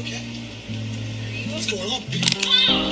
okay? What's going on? Ah!